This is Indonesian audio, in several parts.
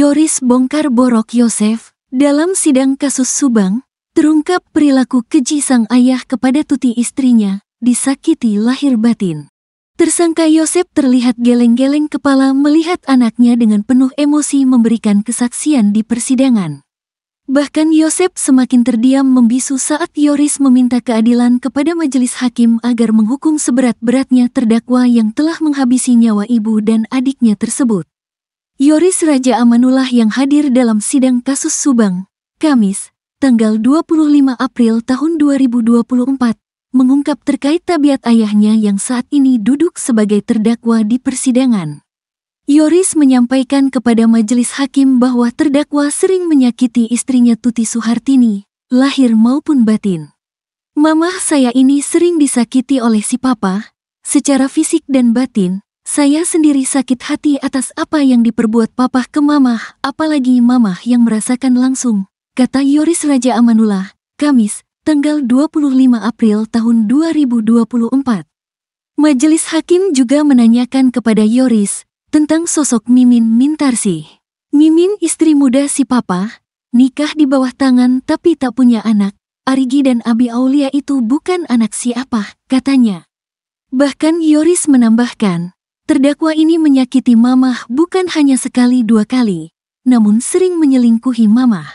Yoris bongkar borok Yosef, dalam sidang kasus Subang, terungkap perilaku keji sang ayah kepada tuti istrinya, disakiti lahir batin. Tersangka Yosef terlihat geleng-geleng kepala melihat anaknya dengan penuh emosi memberikan kesaksian di persidangan. Bahkan Yosef semakin terdiam membisu saat Yoris meminta keadilan kepada majelis hakim agar menghukum seberat-beratnya terdakwa yang telah menghabisi nyawa ibu dan adiknya tersebut. Yoris Raja Amanullah yang hadir dalam sidang kasus Subang, Kamis, tanggal 25 April tahun 2024, mengungkap terkait tabiat ayahnya yang saat ini duduk sebagai terdakwa di persidangan. Yoris menyampaikan kepada majelis hakim bahwa terdakwa sering menyakiti istrinya Tuti Suhartini, lahir maupun batin. Mamah saya ini sering disakiti oleh si papa, secara fisik dan batin, saya sendiri sakit hati atas apa yang diperbuat papah ke mamah, apalagi mamah yang merasakan langsung, kata Yoris Raja Amanullah, Kamis, tanggal 25 April tahun 2024. Majelis Hakim juga menanyakan kepada Yoris tentang sosok Mimin Mintarsi. Mimin istri muda si papa, nikah di bawah tangan tapi tak punya anak. Arigi dan Abi Aulia itu bukan anak siapa, katanya. Bahkan Yoris menambahkan, Terdakwa ini menyakiti mamah bukan hanya sekali dua kali, namun sering menyelingkuhi mamah.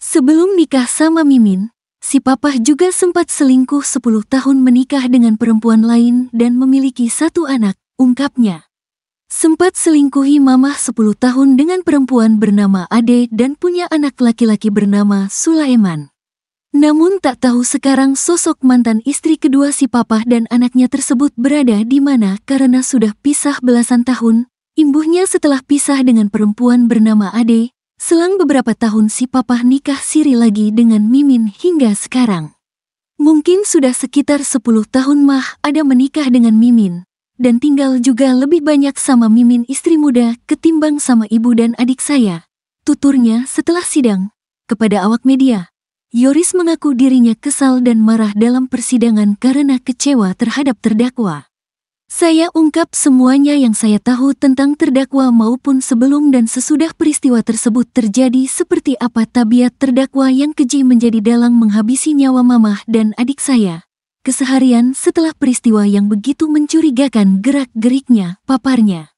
Sebelum nikah sama Mimin, si papah juga sempat selingkuh 10 tahun menikah dengan perempuan lain dan memiliki satu anak, ungkapnya. Sempat selingkuhi mamah 10 tahun dengan perempuan bernama Ade dan punya anak laki-laki bernama Sulaiman. Namun tak tahu sekarang sosok mantan istri kedua si papa dan anaknya tersebut berada di mana karena sudah pisah belasan tahun. Imbuhnya setelah pisah dengan perempuan bernama Ade, selang beberapa tahun si papa nikah siri lagi dengan Mimin hingga sekarang. Mungkin sudah sekitar 10 tahun mah ada menikah dengan Mimin, dan tinggal juga lebih banyak sama Mimin istri muda ketimbang sama ibu dan adik saya. Tuturnya setelah sidang, kepada awak media. Yoris mengaku dirinya kesal dan marah dalam persidangan karena kecewa terhadap terdakwa. Saya ungkap semuanya yang saya tahu tentang terdakwa maupun sebelum dan sesudah peristiwa tersebut terjadi seperti apa tabiat terdakwa yang keji menjadi dalang menghabisi nyawa mamah dan adik saya. Keseharian setelah peristiwa yang begitu mencurigakan gerak-geriknya, paparnya.